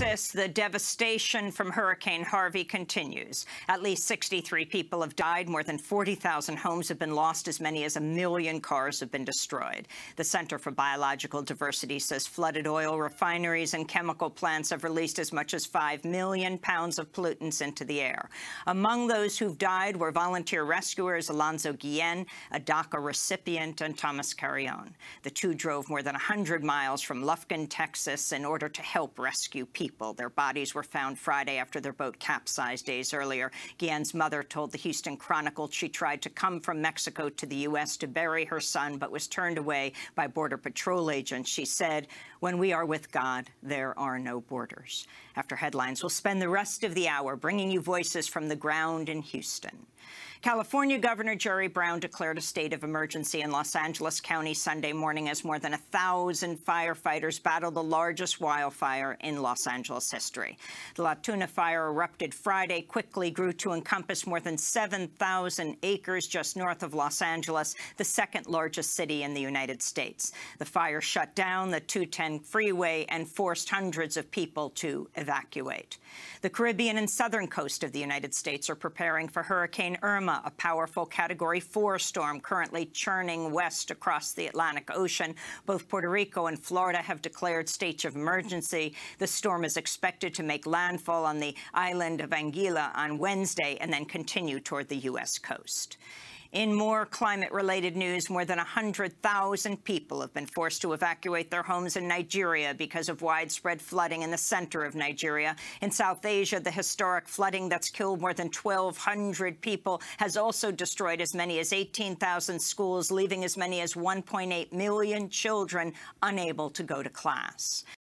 Texas, the devastation from Hurricane Harvey continues. At least 63 people have died. More than 40,000 homes have been lost. As many as a million cars have been destroyed. The Center for Biological Diversity says flooded oil refineries and chemical plants have released as much as 5 million pounds of pollutants into the air. Among those who've died were volunteer rescuers Alonso Guillen, a DACA recipient, and Thomas Carreon. The two drove more than 100 miles from Lufkin, Texas, in order to help rescue people. Their bodies were found Friday after their boat capsized days earlier. Guillen's mother told the Houston Chronicle she tried to come from Mexico to the U.S. to bury her son, but was turned away by Border Patrol agents. She said, when we are with God, there are no borders. After headlines, we'll spend the rest of the hour bringing you voices from the ground in Houston. California Governor Jerry Brown declared a state of emergency in Los Angeles County Sunday morning as more than a thousand firefighters battled the largest wildfire in Los Angeles history. The La Tuna fire erupted Friday, quickly grew to encompass more than 7,000 acres just north of Los Angeles, the second largest city in the United States. The fire shut down the 210 freeway and forced hundreds of people to evacuate. The Caribbean and southern coast of the United States are preparing for Hurricane Irma, a powerful Category 4 storm currently churning west across the Atlantic Ocean. Both Puerto Rico and Florida have declared states of emergency. The storm is expected to make landfall on the island of Anguilla on Wednesday and then continue toward the U.S. coast. In more climate-related news, more than 100,000 people have been forced to evacuate their homes in Nigeria because of widespread flooding in the center of Nigeria. In South Asia, the historic flooding that's killed more than 1,200 people has also destroyed as many as 18,000 schools, leaving as many as 1.8 million children unable to go to class.